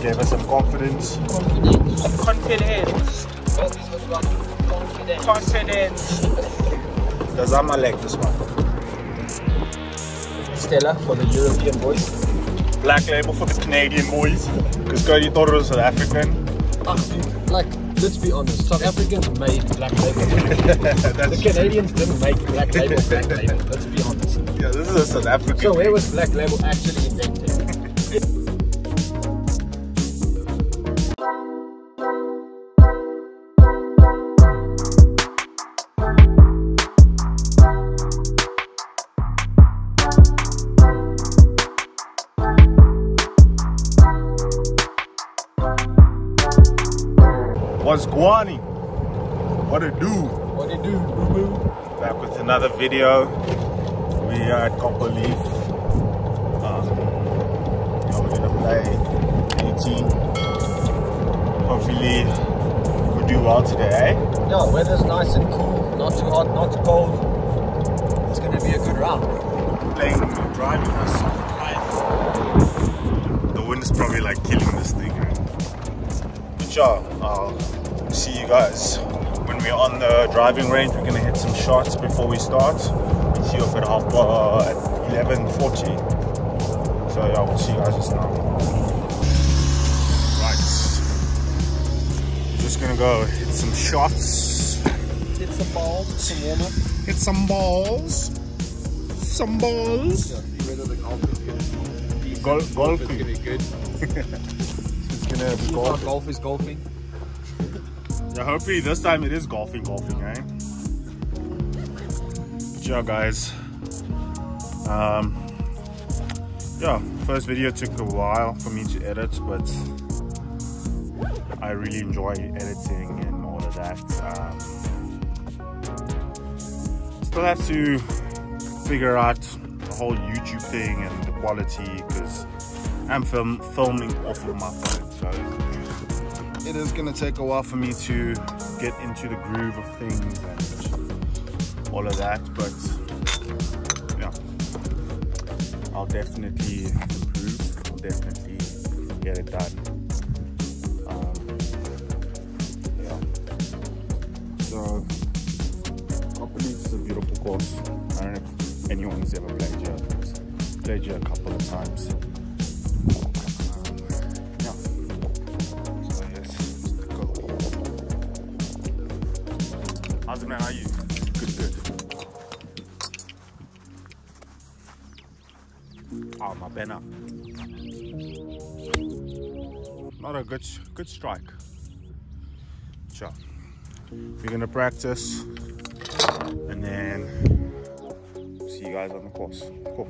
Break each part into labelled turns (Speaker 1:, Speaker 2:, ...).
Speaker 1: gave us some confidence.
Speaker 2: Confidence.
Speaker 3: Confidence.
Speaker 2: Well, this confidence.
Speaker 3: Confidence.
Speaker 1: Does I like this one?
Speaker 2: Stella for the European boys.
Speaker 1: Black label for the Canadian boys. Because Codi thought it was South African.
Speaker 2: Ah, like, let's be honest. South Africans made black label. the
Speaker 1: That's
Speaker 2: Canadians didn't make black label black label. Let's be honest.
Speaker 1: yeah, this is a South African.
Speaker 2: So where was black label actually invented?
Speaker 1: What's Guani? What it do?
Speaker 2: What they do, boo boo?
Speaker 1: Back with another video. We are at Copper Leaf. Um, yeah, we're gonna play 18. Hopefully, we do well today. Eh?
Speaker 2: Yeah, weather's nice and cool. Not too hot, not too cold. It's gonna be a good round.
Speaker 1: Playing, driving soft life. The wind is probably like killing this thing. Right? But yeah, I'll see you guys when we're on the driving range. We're gonna hit some shots before we start. We'll see you off at half uh, at 11:40. So yeah, we'll see you guys just now. Right, just gonna go hit some shots,
Speaker 2: Hit some balls, some warm up.
Speaker 1: hit some balls, some balls.
Speaker 2: Yeah, see golf is gonna be
Speaker 1: golfing.
Speaker 2: It's gonna be good.
Speaker 1: It's gonna be golf.
Speaker 2: golf is golfing.
Speaker 1: Yeah, hopefully this time it is golfing, golfing, eh? But yeah, guys. Um, yeah, first video took a while for me to edit, but I really enjoy editing and all of that. Um, still have to figure out the whole YouTube thing and the quality because I'm film filming off of my phone, so it is gonna take a while for me to get into the groove of things and all of that, but yeah, I'll definitely improve. I'll definitely get it done. Um, yeah. So, Copper Leaf is a beautiful course. I don't know if anyone's ever played here. I've Played here a couple of times. A good, good strike. Sure. We're gonna practice, and then see you guys on the course. Cool.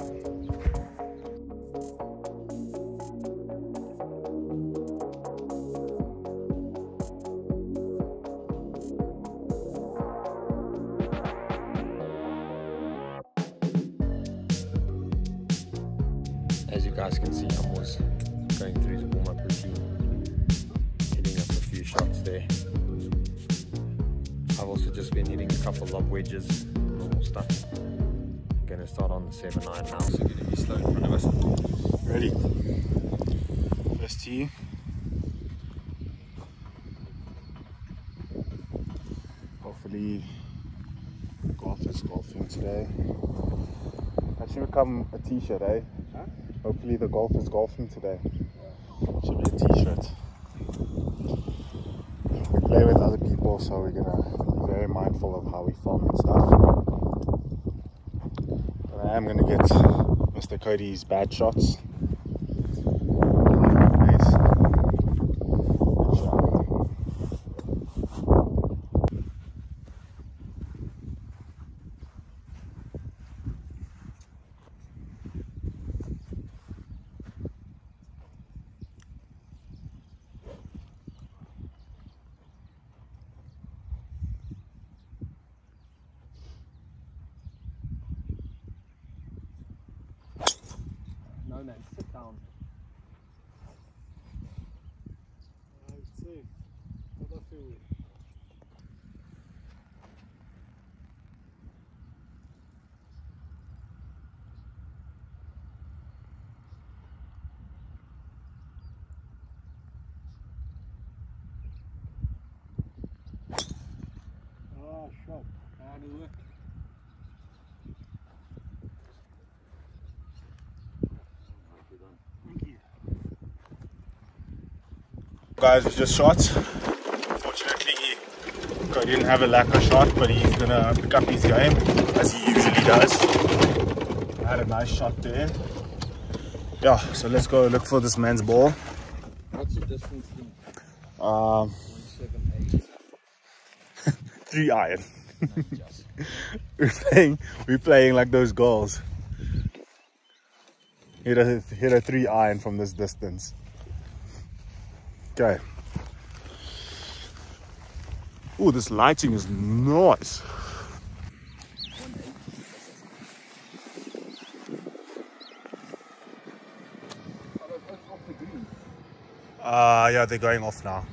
Speaker 2: As you guys can see, I was few. I've also just been hitting a couple of wedges, normal stuff. I'm gonna start on the 7 9 now, so gonna be slow in front of us.
Speaker 1: Ready? First tee. Hopefully, golf is golfing today. That should become a t-shirt, eh? Hopefully the golf is golfing today. Should be a t-shirt. We play with other people, so we're gonna be very mindful of how we film and stuff. But I am gonna get Mr. Codi's bad shots. Nice. Good shot.
Speaker 2: No man, sit down.
Speaker 1: Guys, we just shot. Fortunately, I didn't have a lack of shot, but he's gonna pick up his game as he usually does. I had a nice shot there. Yeah, so let's go look for this man's ball.
Speaker 2: What's the distance?
Speaker 1: Um,
Speaker 2: 178.
Speaker 1: three iron. we're playing, we're playing like those girls. Hit a hit a three iron from this distance. Okay. Oh, this lighting is nice. Uh, yeah, they're going off now.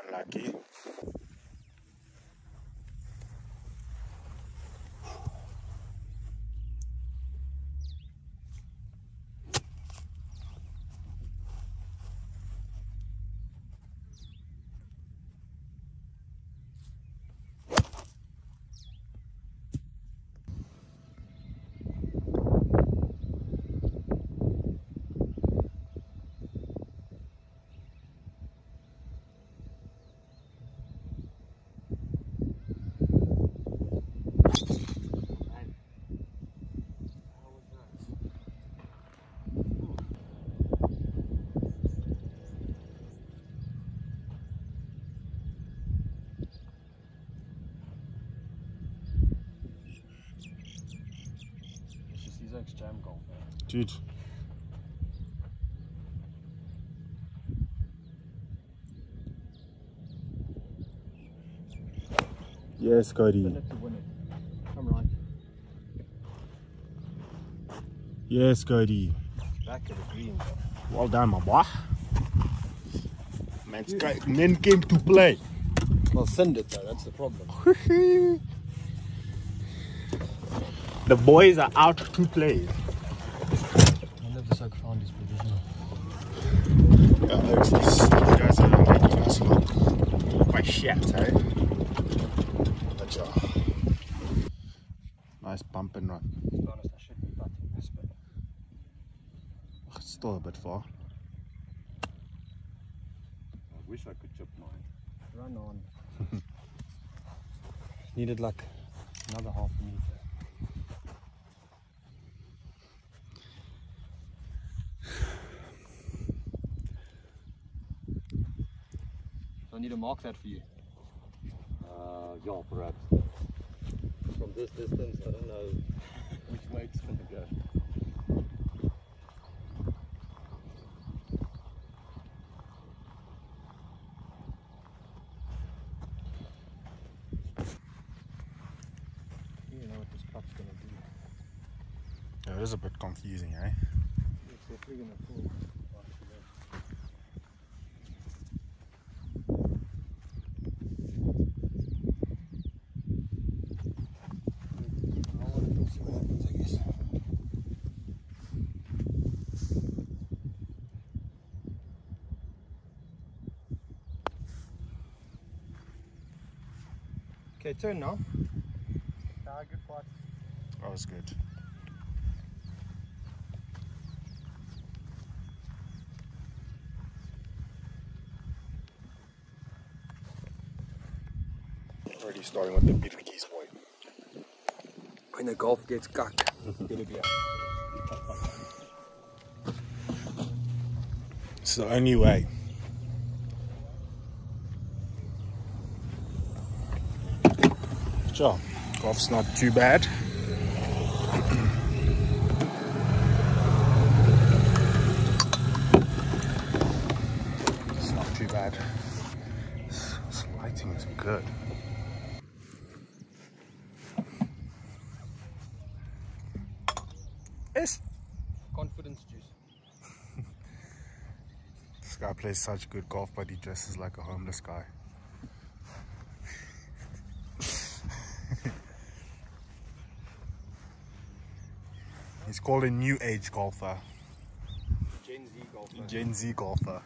Speaker 1: Unlucky.
Speaker 2: It's just these ex jam golf. eh?
Speaker 1: Dude. Yes, Codi.
Speaker 2: Win it to win it. I'm right.
Speaker 1: Yes, Codi.
Speaker 2: Back to the green.
Speaker 1: Well done, my boy. Man's got, men came to play.
Speaker 2: Well, send it though. That's the problem.
Speaker 1: the boys are out to play.
Speaker 2: I never so found his provisional.
Speaker 1: Yeah, those, these, these guys are making us look quite shit, eh? But yeah. Nice bump and run.
Speaker 2: To be honest, I should be batting this, but
Speaker 1: It's still a bit far.
Speaker 4: I wish I could chip mine.
Speaker 2: run on. Needed like another half meter. So I need to mark that for you.
Speaker 4: Uh, yeah, perhaps. From this distance, I don't know which way it's going to go.
Speaker 2: You know what this puck's gonna do.
Speaker 1: Yeah, it is a bit confusing, eh?
Speaker 2: It's definitely gonna pull. back to there. I'll let it go, see what happens, I guess. Okay, turn now. Ah, good fight.
Speaker 1: That was good. Already starting with the beat keys, boy.
Speaker 2: When the golf gets cocked, it'll be
Speaker 1: It's the only way. Sure, golf's not too bad. It's not too bad. This this lighting is good. Yes.
Speaker 2: confidence juice.
Speaker 1: This guy plays such good golf, but he dresses like a homeless guy. He's called a new age golfer.
Speaker 2: Gen Z golfer.
Speaker 1: Gen Z golfer.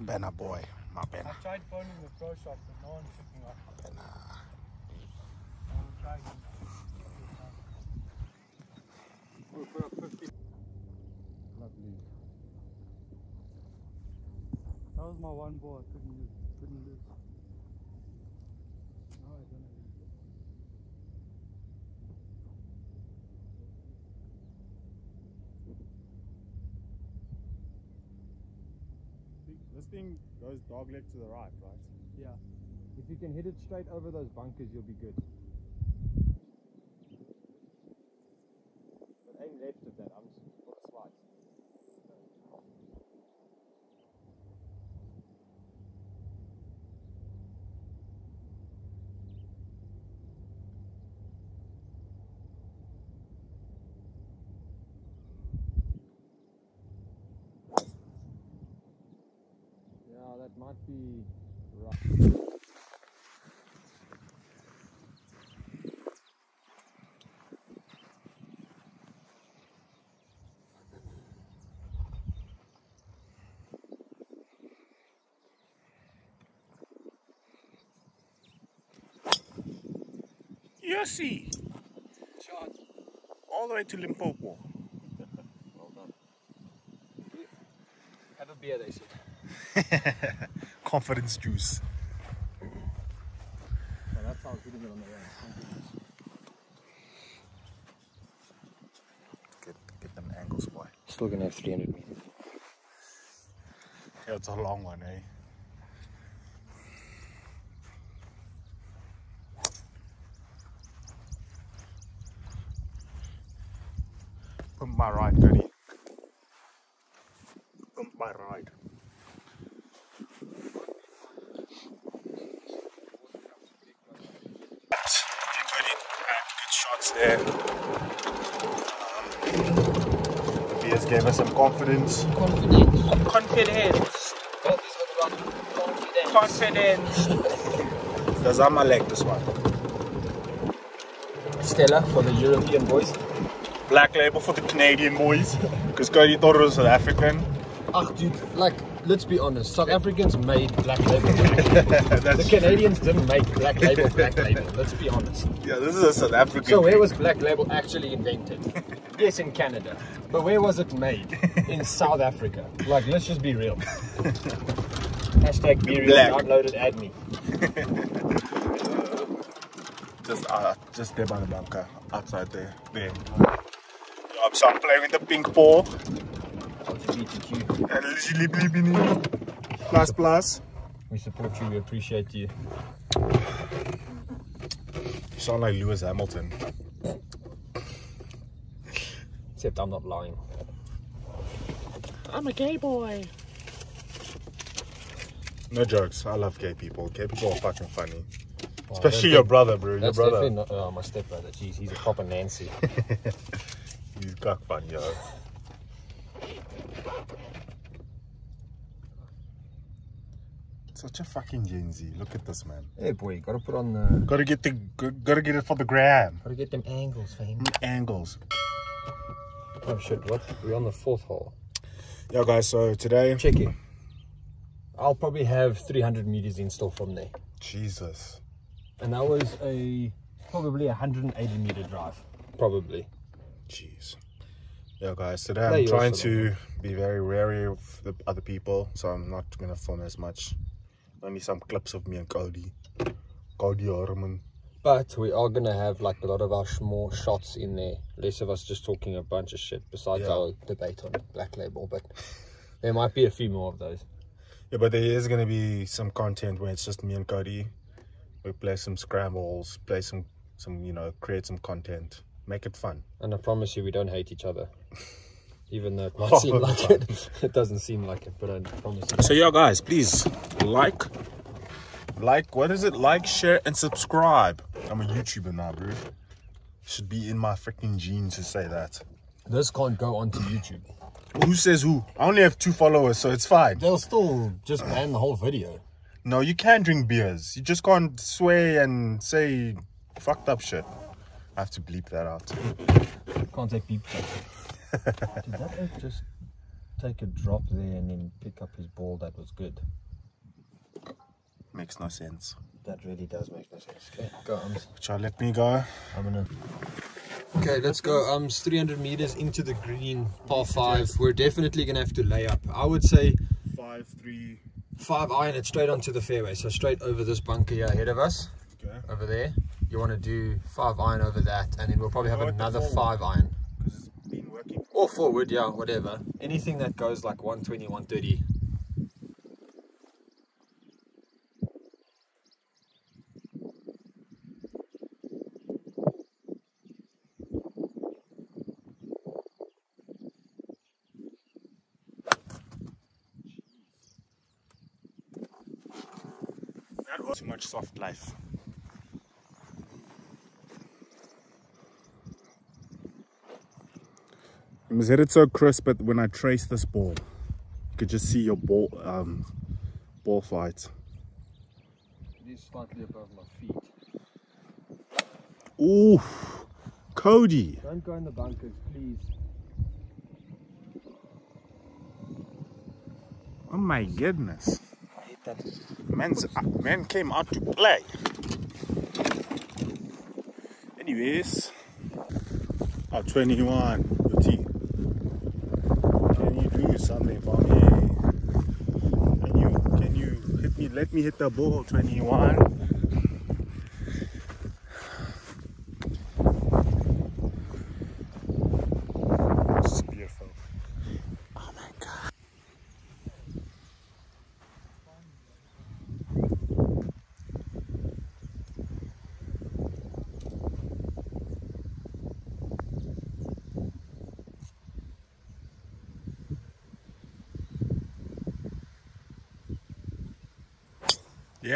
Speaker 1: Banner boy. My banner.
Speaker 3: I tried phoning the pro shop, but no one's picking up.
Speaker 1: banner.
Speaker 3: I'll try again.
Speaker 4: Lovely.
Speaker 3: That was my one ball. I couldn't lose. Couldn't lose. No, I don't know.
Speaker 1: This thing goes dog leg to the right, right?
Speaker 3: Yeah.
Speaker 2: If you can hit it straight over those bunkers, you'll be good. But aim left of that. I'm s- for the slides. Yeah, that might be right.
Speaker 1: Yossi! All the way to Limpopo.
Speaker 2: Well done. Have a beer, they said.
Speaker 1: Confidence juice.
Speaker 2: So that's how I was hitting it on the range.
Speaker 1: Get, get them angles, boy.
Speaker 2: Still gonna have 300 meters.
Speaker 1: Yeah, it's a long one, eh? Pump my ride, Goody. Pump my ride. Good shots there. Um, Beers gave us some confidence.
Speaker 3: Confidence. Confidence. Confidence.
Speaker 1: Does I like this one?
Speaker 2: Stella for the European boys.
Speaker 1: Black label for the Canadian boys. Because Codi thought it was South African.
Speaker 2: Ach, dude, like, let's be honest. South Africans made black label. the
Speaker 1: That's
Speaker 2: Canadians didn't make black label black label. Let's be honest.
Speaker 1: Yeah, this is a South African.
Speaker 2: So where was black label actually invented? yes, in Canada. But where was it made? In South Africa. Like, let's just be real. Hashtag be real.
Speaker 1: Black.
Speaker 2: Downloaded add me.
Speaker 1: just uh, just there by the bunker, outside there, there. Yeah, so I'm playing with the pink ball
Speaker 2: LGBTQ.
Speaker 1: and literally bleeping plus plus.
Speaker 2: We support you. We appreciate you.
Speaker 1: You sound like Lewis Hamilton.
Speaker 2: Except I'm not lying.
Speaker 1: I'm a gay boy. No jokes. I love gay people. Gay people are fucking funny. Oh, Especially your brother, bro. Your brother.
Speaker 2: definitely not. Oh, my stepbrother. Jeez, he's a proper Nancy.
Speaker 1: He's got funny, yo. Such a fucking Gen Z. Look at this man.
Speaker 2: hey, boy, gotta put on the.
Speaker 1: Gotta get the gotta get it for the gram.
Speaker 2: Gotta get them angles, fam.
Speaker 1: Mm, angles.
Speaker 2: Oh shit! What? We're on the fourth hole.
Speaker 1: Yeah, guys. So today, Check
Speaker 2: Checking. I'll probably have 300 meters in still from there,
Speaker 1: Jesus.
Speaker 2: and that was a probably a 180 meter drive. Probably.
Speaker 1: Jeez. Yeah, guys. Today I'm trying to be very wary of the other people, so I'm not gonna film as much. Only some clips of me and Codi. Codi Harmon.
Speaker 2: But we are gonna have like a lot of our sh- more shots in there. Less of us just talking a bunch of shit. Besides
Speaker 1: Yeah.
Speaker 2: our debate on Black Label, but there might be a few more of those.
Speaker 1: Yeah, but there is gonna be some content where it's just me and Codi. We play some scrambles, play some, some you know, create some content, make it fun.
Speaker 2: And I promise you, we don't hate each other. Even though it might oh,
Speaker 1: Half
Speaker 2: seem like it, it doesn't seem like it. But I promise you.
Speaker 1: So yeah, guys, please like, like, what is it? Like, share, and subscribe. I'm a YouTuber now, bro. Should be in my freaking genes to say that.
Speaker 2: This can't go onto YouTube.
Speaker 1: Who says who? I only have two followers, so it's fine.
Speaker 2: They'll still just ban the whole video.
Speaker 1: No, you can drink beers. You just can't swear and say fucked up shit. I have to bleep that out.
Speaker 2: Can't say beep. Did that oak just take a drop there and then pick up his ball that was good?
Speaker 1: Makes no sense.
Speaker 2: That really does make no sense. Okay, go arms.
Speaker 1: Shall let me go?
Speaker 2: I'm gonna. Okay, let's go. Um, 300 meters into the green, par five. We're definitely gonna have to lay up. I would say
Speaker 1: Five, three.
Speaker 2: five iron it straight onto the fairway. So straight over this bunker here ahead of us,
Speaker 1: Okay.
Speaker 2: over there. You want to do five iron over that, and then we'll probably have
Speaker 1: Go
Speaker 2: another five iron.
Speaker 1: Because it's been working.
Speaker 2: Or forward, yeah, whatever. Anything that goes like 120, 130.
Speaker 1: That was too much soft life. I must hit it so crisp, but when I trace this ball, you could just see your ball, um, ball flight.
Speaker 2: It is slightly above my feet.
Speaker 1: Ooh, Codi.
Speaker 2: Don't go in the bunkers, please.
Speaker 1: Oh my goodness.
Speaker 2: Hit that.
Speaker 1: Man's, uh, man came out to play. Anyways, uh, 21, your team. Can you do something for me? Can you, can you hit me, let me hit the ball, 21?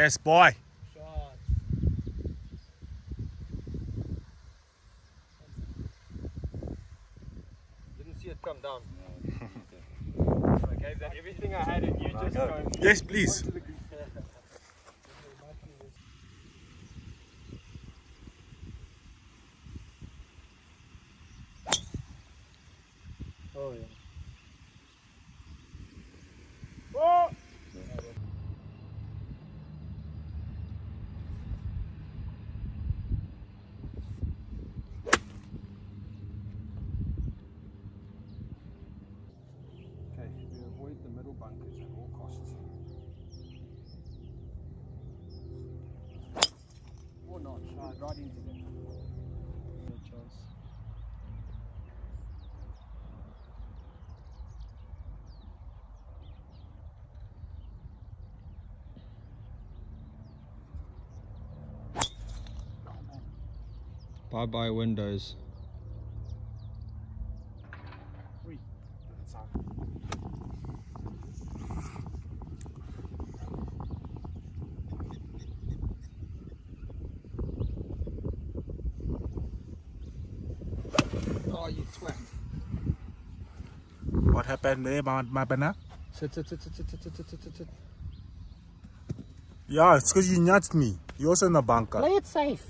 Speaker 1: Yes, boy.
Speaker 2: Didn't see it come down. I gave that everything I had and you just go.
Speaker 1: Yes, please.
Speaker 3: Oh yeah.
Speaker 2: Okay, we avoid the middle bunkers at all costs. Or not, right, right into them.
Speaker 3: No chance.
Speaker 2: Bye bye windows. Oh, you twat.
Speaker 1: What happened eh, there, my, my banana?
Speaker 2: Sit, sit, sit, sit, sit, sit, sit, sit, sit, sit.
Speaker 1: Yeah, it's because you nuts me. You're also in the bunker.
Speaker 5: Play it safe.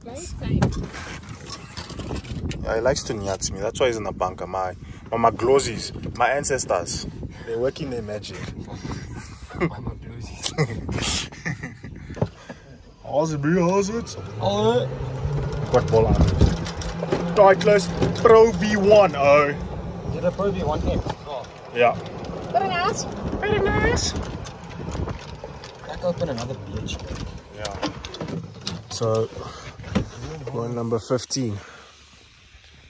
Speaker 5: Play it.
Speaker 1: Yeah, he likes to nuts me. That's why he's in the bunker. My, my, my glozzies, my ancestors, they're working their magic.
Speaker 2: I'm a bluesy.
Speaker 1: How's it, bro? How's it?
Speaker 2: Oh,
Speaker 1: What ball aan? Titleist Pro V1, oh.
Speaker 2: did I probably one M? Oh,
Speaker 1: Yeah.
Speaker 5: Very nice. Very nice.
Speaker 2: crack open another bitch.
Speaker 1: Yeah. So, we're number 15.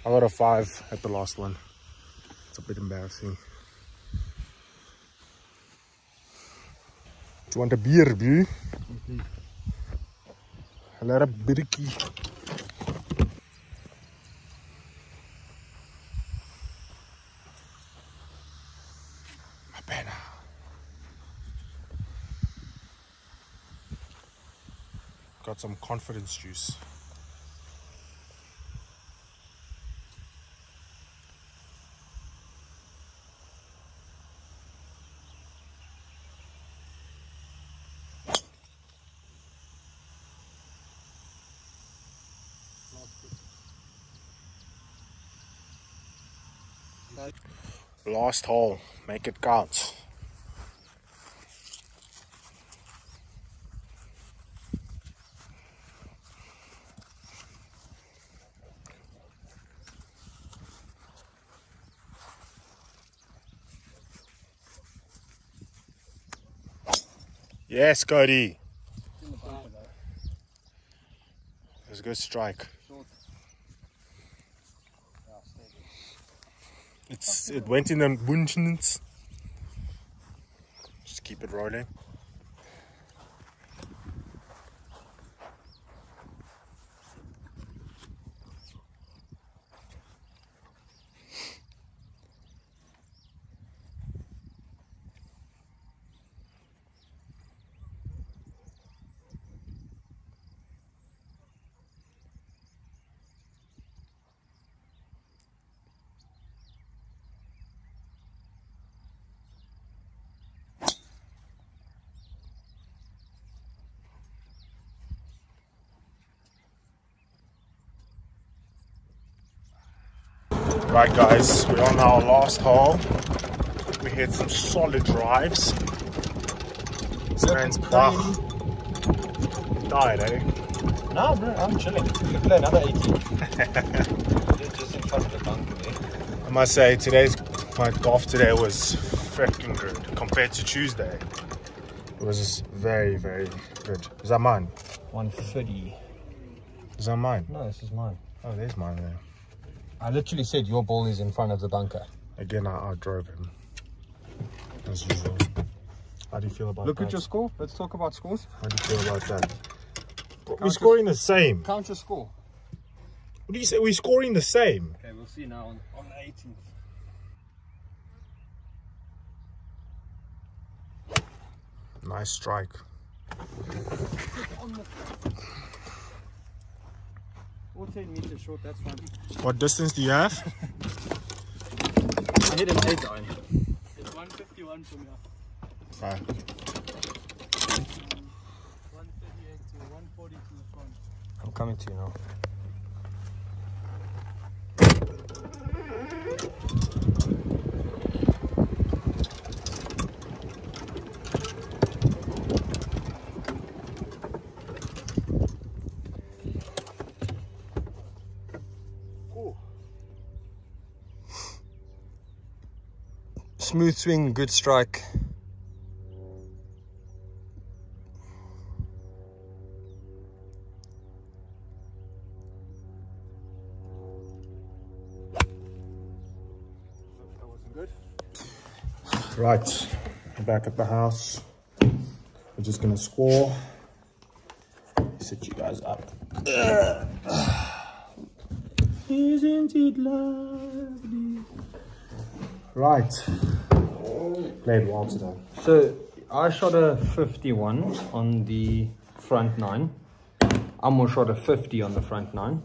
Speaker 1: I got a 5 at the last one. It's a bit embarrassing. Do you want a beer, bro? A lot of banner. Got some confidence juice. Last hole, make it count. Yes, Codi. It was a good strike. It's it went in the windings. Just keep it rolling. Right guys, we're on our last hole. We hit some solid drives. This man's Bach. Died, eh?
Speaker 2: No, bro, I'm chilling. We can play another 18. just in front of the bunker there.
Speaker 1: I must say today's my golf today was freaking good compared to Tuesday. It was very, very good. Is that mine?
Speaker 2: 130.
Speaker 1: Is that mine?
Speaker 2: No, this is mine.
Speaker 1: Oh, there's mine there.
Speaker 2: I literally said your ball is in front of the bunker.
Speaker 1: Again, I outdrove him. As usual. How do you feel about
Speaker 2: Look
Speaker 1: that?
Speaker 2: at your score. Let's talk about scores.
Speaker 1: How do you feel about that? We're
Speaker 2: Count
Speaker 1: scoring the same.
Speaker 2: Count your score.
Speaker 1: What do you say? We're scoring the same.
Speaker 2: Okay, we'll see now on, on the 18th.
Speaker 1: Nice strike.
Speaker 3: Or 10 meters short, that's fine.
Speaker 1: What distance do you have?
Speaker 2: I hit an 8 iron.
Speaker 3: It's 151 from here.
Speaker 1: Right.
Speaker 3: 138 to 140 to the front.
Speaker 2: I'm coming to you now. Smooth swing, good strike.
Speaker 1: Right. Back at the house. We're just gonna score. Set you guys up. Isn't it lovely? Right. Played well today.
Speaker 2: So I shot a 51 on the front nine. Amo shot a 50 on the front nine.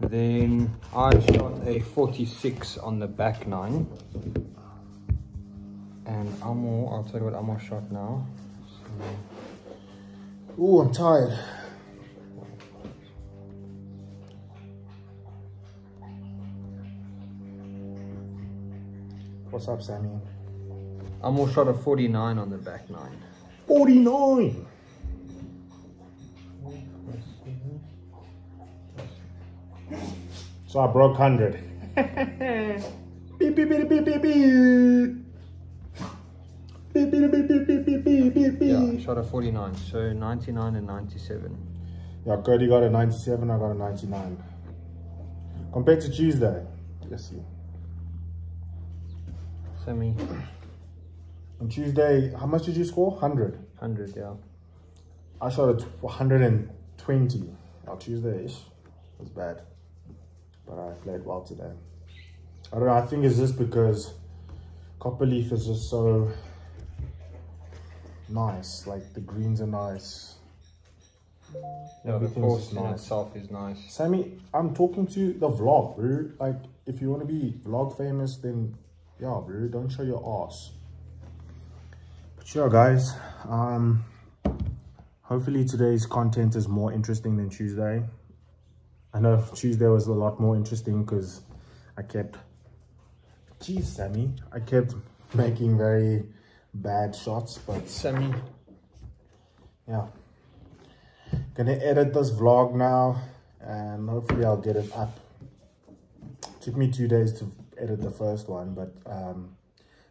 Speaker 2: Then I shot a 46 on the back nine. And Amo, I'll tell you what Amo shot now.
Speaker 1: Ooh, I'm tired. What's up, Sammy?
Speaker 2: Amo shot a 49 on the back nine.
Speaker 1: 49. So I broke 100. beep, beep, beep, beep, beep, beep. Beep, beep, beep, beep, beep, beep, beep, beep, beep.
Speaker 2: Yeah, shot a 49. So 99 and 97.
Speaker 1: Yeah, Codi got a 97, I got a 99. Compared to Tuesday. Let's see.
Speaker 2: Semi
Speaker 1: On Tuesday, how much did you score? 100.
Speaker 2: 100, yeah.
Speaker 1: I shot at 120. On Tuesday ish. was bad. But I played well today. I don't know, I think it's just because Copper Leaf is just so nice. Like the greens are nice.
Speaker 2: Yeah, the course
Speaker 1: just
Speaker 2: in itself is nice.
Speaker 1: Sammy, I'm talking to the vlog, bro. Like, if you want to be vlog famous, then yeah, bro, don't show your ass. Yeah, guys, um, hopefully today's content is more interesting than Tuesday. I know Tuesday was a lot more interesting because I kept Geez, Sammy. I kept making very bad shots, but
Speaker 2: Sammy.
Speaker 1: yeah. Gonna edit this vlog now and hopefully I'll get it up. Took me two days to edit the first one, but um,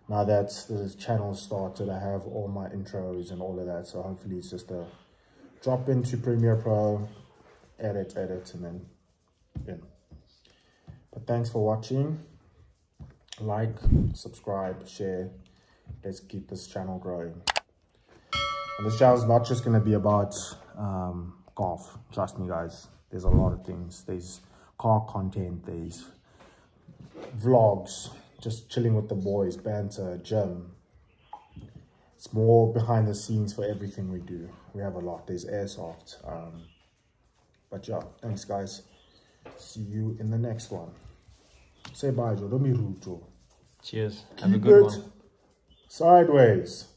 Speaker 1: now that the channel started, I have all my intros and all of that. So hopefully it's just a drop into Premiere Pro, edit, edit, and then in. But thanks for watching. Like, subscribe, share. Let's keep this channel growing. And this channel is not just going to be about um, golf. Trust me, guys. There's a lot of things. There's car content. There's vlogs. Just chilling with the boys. Banter. Gym. It's more behind the scenes for everything we do. We have a lot. There's airsoft. Um, but yeah, thanks, guys. See you in the next one. Say bye, Joe. Don't be rude, Joe.
Speaker 2: Cheers. Have a
Speaker 1: Keep
Speaker 2: good
Speaker 1: it
Speaker 2: one.
Speaker 1: sideways.